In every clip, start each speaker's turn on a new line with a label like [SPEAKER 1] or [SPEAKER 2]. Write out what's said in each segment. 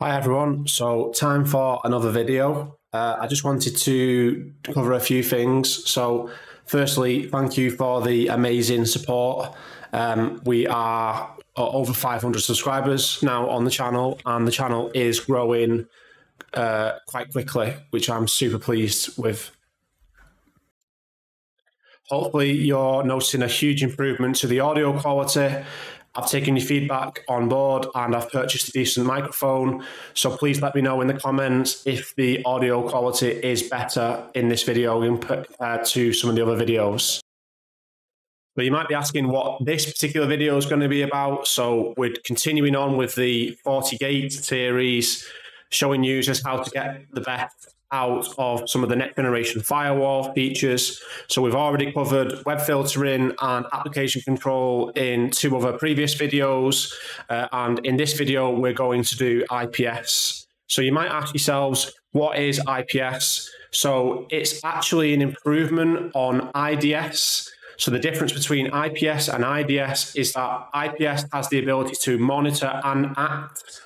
[SPEAKER 1] Hi everyone. So, time for another video. Uh, I just wanted to cover a few things. So, firstly, thank you for the amazing support. Um, we are over 500 subscribers now on the channel, and the channel is growing uh, quite quickly, which I'm super pleased with. Hopefully, you're noticing a huge improvement to the audio quality I've taken your feedback on board and I've purchased a decent microphone. So please let me know in the comments if the audio quality is better in this video compared to some of the other videos. But you might be asking what this particular video is going to be about. So we're continuing on with the FortiGate series, showing users how to get the best out of some of the next generation firewall features. So we've already covered web filtering and application control in two other previous videos. Uh, and in this video, we're going to do IPS. So you might ask yourselves, what is IPS? So it's actually an improvement on IDS. So the difference between IPS and IDS is that IPS has the ability to monitor and act.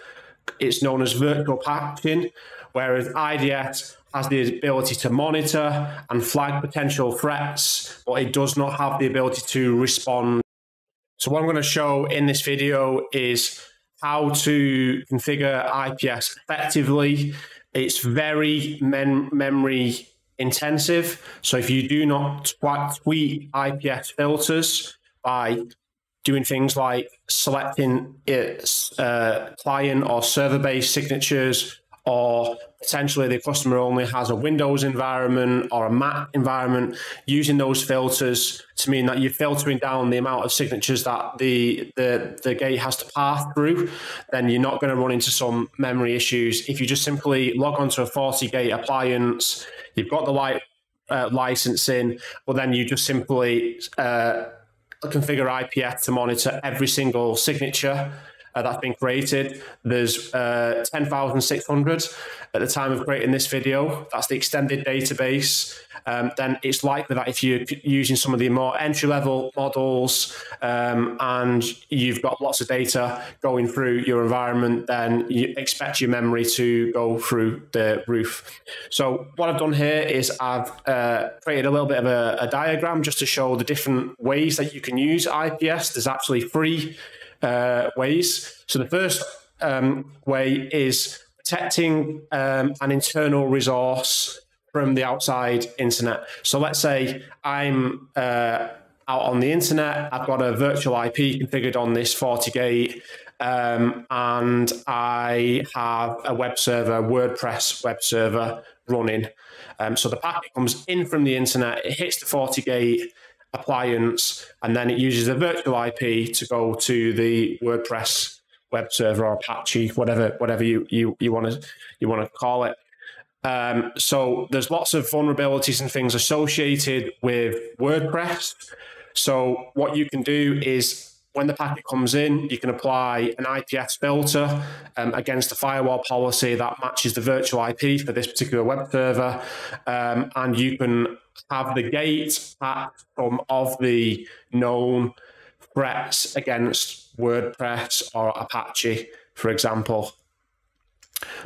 [SPEAKER 1] It's known as virtual patching, whereas IDS has the ability to monitor and flag potential threats, but it does not have the ability to respond. So what I'm going to show in this video is how to configure IPS effectively. It's very mem memory intensive. So if you do not tweak IPS filters by doing things like selecting its uh, client or server-based signatures or potentially the customer only has a Windows environment or a Mac environment, using those filters to mean that you're filtering down the amount of signatures that the the, the gate has to pass through, then you're not going to run into some memory issues. If you just simply log onto a FortiGate appliance, you've got the light uh, licensing, but then you just simply uh, configure IPS to monitor every single signature uh, that's been created. There's uh, 10,600 at the time of creating this video. That's the extended database. Um, then it's likely that if you're using some of the more entry level models um, and you've got lots of data going through your environment, then you expect your memory to go through the roof. So, what I've done here is I've uh, created a little bit of a, a diagram just to show the different ways that you can use IPS. There's actually three uh, ways. So the first um, way is protecting um, an internal resource from the outside internet. So let's say I'm uh, out on the internet, I've got a virtual IP configured on this FortiGate, um, and I have a web server, WordPress web server running. Um, so the packet comes in from the internet, it hits the FortiGate, appliance, and then it uses a virtual IP to go to the WordPress web server or Apache, whatever whatever you you you want to you want to call it. Um, so there's lots of vulnerabilities and things associated with WordPress. So what you can do is when the packet comes in, you can apply an IPS filter um, against a firewall policy that matches the virtual IP for this particular web server, um, and you can have the gate at some of the known threats against WordPress or Apache, for example.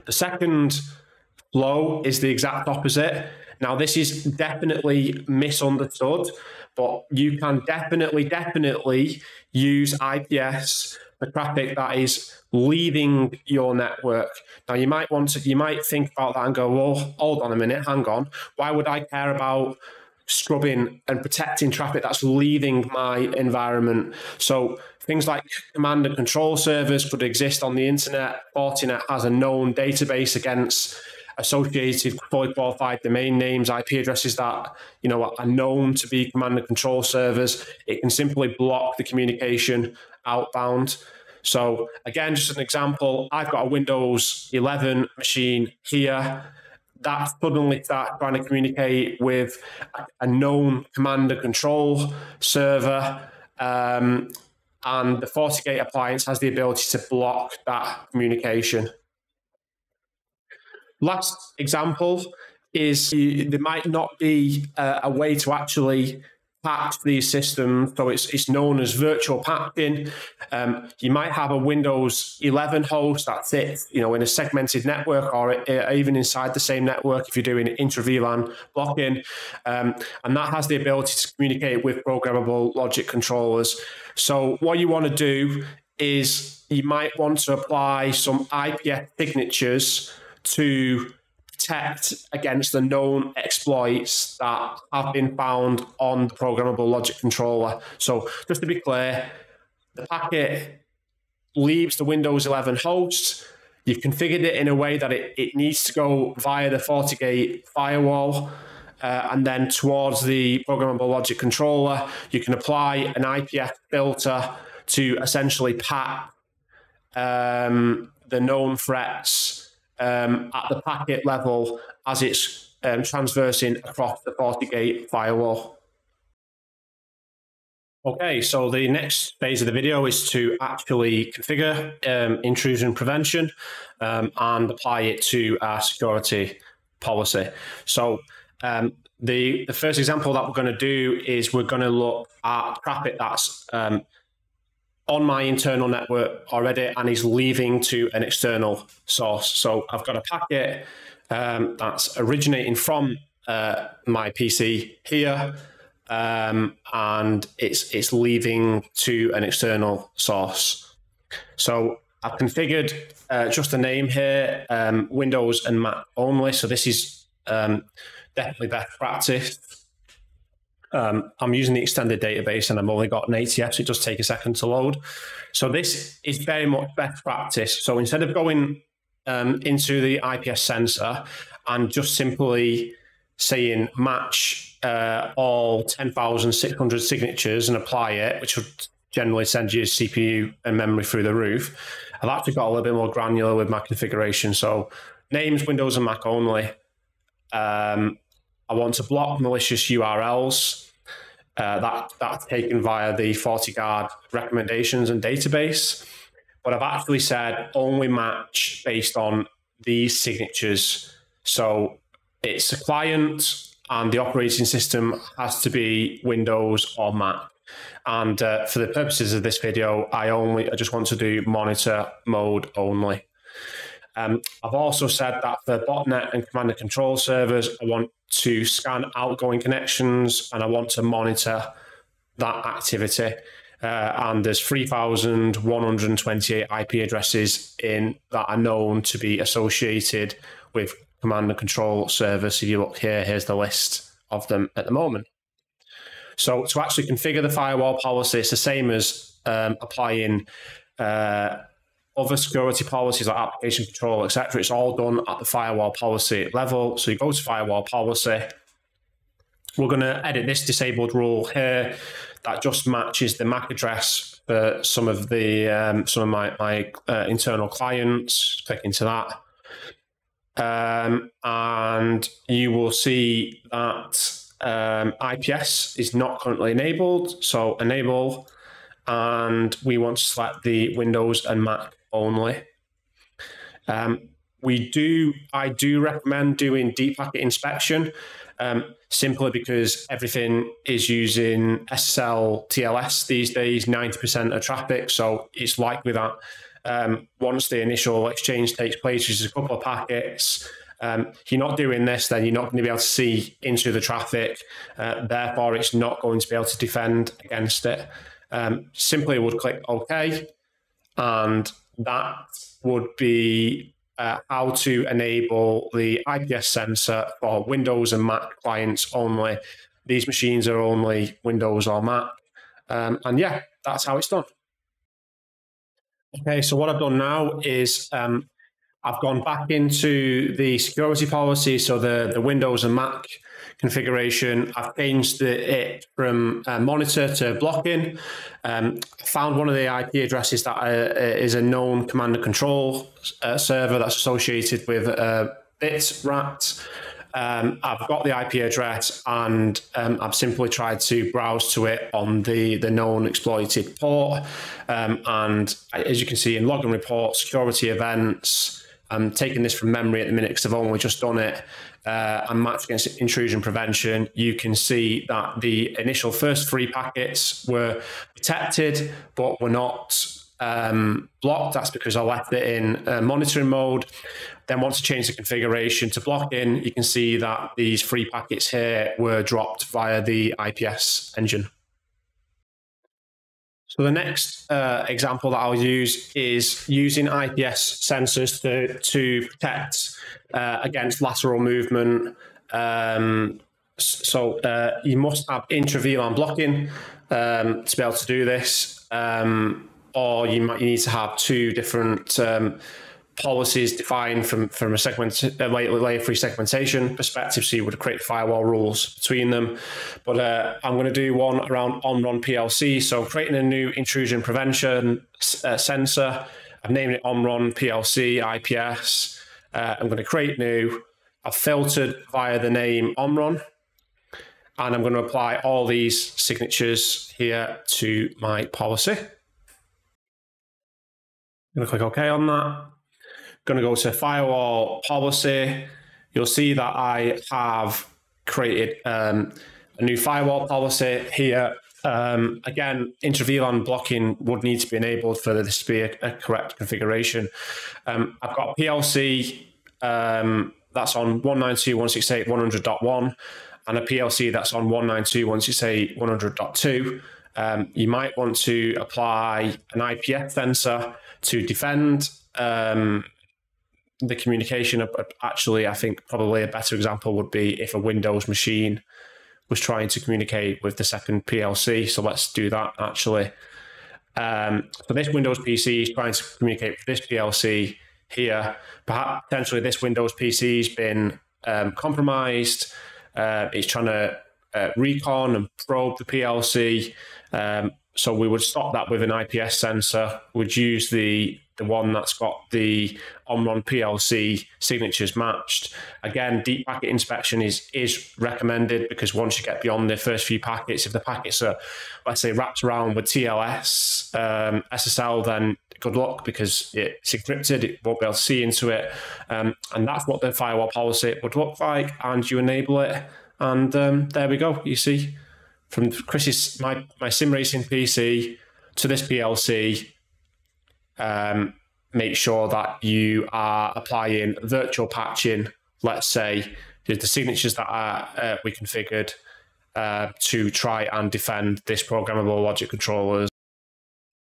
[SPEAKER 1] The second flow is the exact opposite. Now, this is definitely misunderstood, but you can definitely, definitely use IPS for traffic that is leaving your network. Now, you might want to, you might think about that and go, well, hold on a minute, hang on. Why would I care about scrubbing and protecting traffic that's leaving my environment? So, things like command and control servers could exist on the internet. Fortinet has a known database against associated fully qualified domain names, IP addresses that you know are known to be command and control servers. It can simply block the communication outbound. So again, just an example, I've got a Windows 11 machine here that suddenly start trying to communicate with a known command and control server. Um, and the FortiGate appliance has the ability to block that communication. Last example is there might not be a, a way to actually patch these systems. So it's, it's known as virtual patching. Um, you might have a Windows 11 host that sits, you know, in a segmented network or uh, even inside the same network if you're doing intra VLAN blocking. Um, and that has the ability to communicate with programmable logic controllers. So what you want to do is you might want to apply some IPS signatures to protect against the known exploits that have been found on the programmable logic controller. So, just to be clear, the packet leaves the Windows 11 host. You've configured it in a way that it, it needs to go via the FortiGate firewall. Uh, and then towards the programmable logic controller, you can apply an IPS filter to essentially pat um, the known threats um, at the packet level as it's um, transversing across the FortiGate firewall. Okay, so the next phase of the video is to actually configure um, intrusion prevention um, and apply it to our security policy. So um, the, the first example that we're going to do is we're going to look at traffic that's um, on my internal network already and is leaving to an external source. So I've got a packet um, that's originating from uh, my PC here, um, and it's it's leaving to an external source. So I've configured uh, just a name here, um, Windows and Mac only. So this is um, definitely best practice. Um, I'm using the extended database and I've only got an 80F, so it does take a second to load. So this is very much best practice. So instead of going um, into the IPS sensor and just simply saying match uh, all 10,600 signatures and apply it, which would generally send your CPU and memory through the roof, I've actually got a little bit more granular with my configuration. So names, Windows, and Mac only. Um, I want to block malicious URLs. Uh, that that's taken via the FortiGuard recommendations and database. But I've actually said only match based on these signatures. So it's a client and the operating system has to be Windows or Mac. And uh, for the purposes of this video, I only I just want to do monitor mode only. Um, I've also said that for botnet and command and control servers, I want to scan outgoing connections and I want to monitor that activity. Uh, and there's 3,128 IP addresses in that are known to be associated with command and control servers. So you look here, here's the list of them at the moment. So to actually configure the firewall policy, it's the same as um, applying uh, other security policies like application control, etc. It's all done at the firewall policy level. So you go to firewall policy. We're going to edit this disabled rule here that just matches the MAC address for some of the um, some of my my uh, internal clients. Click into that, um, and you will see that um, IPS is not currently enabled. So enable, and we want to select the Windows and Mac only. Um, we do, I do recommend doing deep packet inspection um, simply because everything is using SSL TLS these days, 90% of traffic. So it's likely that um, once the initial exchange takes place, which is a couple of packets, um, you're not doing this, then you're not going to be able to see into the traffic. Uh, therefore, it's not going to be able to defend against it. Um, simply would click OK, and that would be uh, how to enable the IPS sensor for Windows and Mac clients only. These machines are only Windows or Mac. Um, and yeah, that's how it's done. Okay, so what I've done now is um, I've gone back into the security policy, so the, the Windows and Mac configuration. I've changed the, it from uh, monitor to blocking. Um, found one of the IP addresses that uh, is a known command and control uh, server that's associated with uh, BitRat. Um, I've got the IP address and um, I've simply tried to browse to it on the, the known exploited port. Um, and as you can see in login report, security events, I'm taking this from memory at the minute because I've only just done it. Uh, and match against intrusion prevention, you can see that the initial first three packets were detected, but were not um, blocked. That's because I left it in uh, monitoring mode. Then once I change the configuration to blocking, you can see that these three packets here were dropped via the IPS engine. So the next uh, example that I'll use is using IPS sensors to, to protect uh, against lateral movement. Um, so uh, you must have intra-VLAN blocking um, to be able to do this, um, or you might you need to have two different um, policies defined from from a segment a layer three segmentation perspective. So you would create firewall rules between them. But uh, I'm going to do one around Omron PLC. So creating a new intrusion prevention uh, sensor. I've named it Omron PLC IPS. Uh, I'm going to create new. I've filtered via the name Omron. And I'm going to apply all these signatures here to my policy. I'm going to click OK on that going to go to firewall policy. You'll see that I have created um, a new firewall policy here. Um, again, intra-VLAN blocking would need to be enabled for this to be a, a correct configuration. Um, I've got PLC um, that's on 192.168.100.1 and a PLC that's on 192.168.100.2. Um, you might want to apply an IPS sensor to defend um, the communication actually i think probably a better example would be if a windows machine was trying to communicate with the second plc so let's do that actually. Um, so this windows pc is trying to communicate with this plc here. Perhaps potentially this windows pc has been um, compromised. Uh, it's trying to uh, recon and probe the plc um, so we would stop that with an ips sensor would use the the one that's got the Omron PLC signatures matched. Again, deep packet inspection is is recommended because once you get beyond the first few packets, if the packets are, let's say, wrapped around with TLS, um, SSL, then good luck because it's encrypted, it won't be able to see into it. Um, and that's what the firewall policy would look like. And you enable it. And um, there we go. You see, from Chris's, my, my sim racing PC to this PLC, um, make sure that you are applying virtual patching, let's say, the signatures that are uh, we configured uh, to try and defend this programmable logic controllers.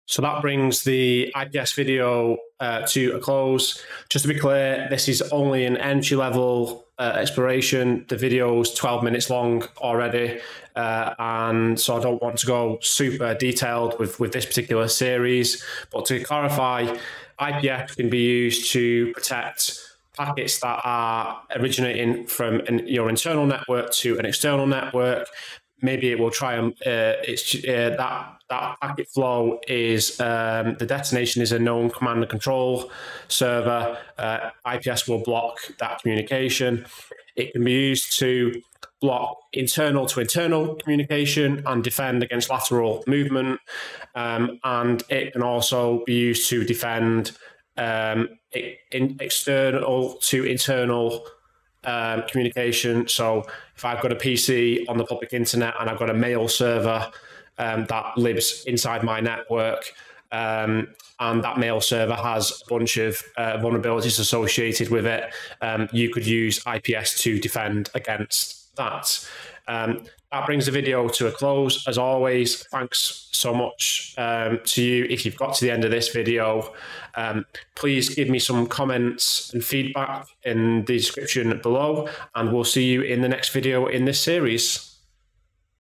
[SPEAKER 1] So that brings the IPS video uh, to a close. Just to be clear, this is only an entry level uh, exploration. The video is 12 minutes long already. Uh, and so I don't want to go super detailed with, with this particular series. But to clarify, IPS can be used to protect packets that are originating from an, your internal network to an external network. Maybe it will try and uh, it's uh, that that packet flow is um, the destination is a known command and control server. Uh, IPS will block that communication. It can be used to block internal to internal communication and defend against lateral movement. Um, and it can also be used to defend um, external to internal um, communication. So if I've got a PC on the public internet and I've got a mail server um, that lives inside my network. Um, and that mail server has a bunch of uh, vulnerabilities associated with it. Um, you could use IPS to defend against that. Um, that brings the video to a close. As always, thanks so much um, to you. If you've got to the end of this video, um, please give me some comments and feedback in the description below, and we'll see you in the next video in this series.